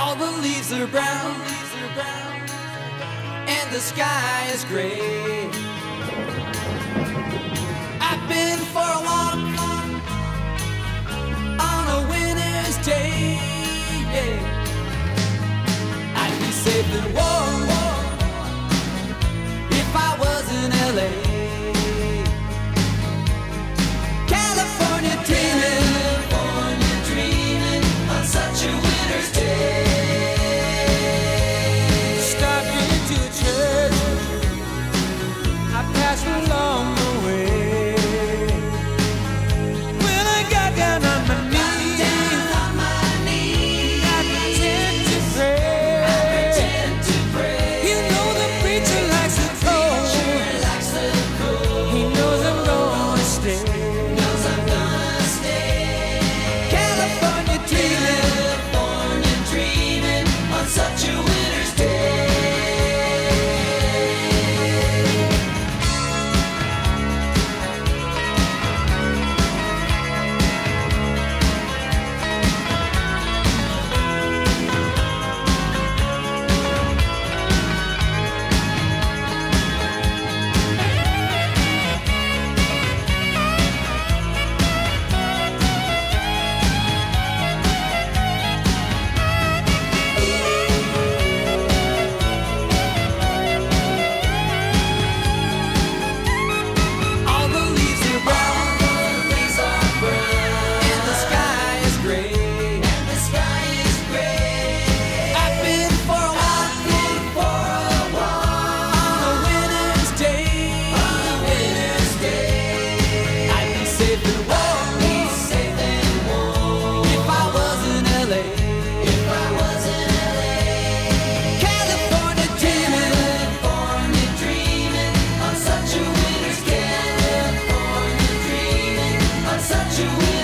All the leaves are brown, and the sky is gray. I've been for a walk on a winter's day. I'd be safe and warm if I was in LA. you.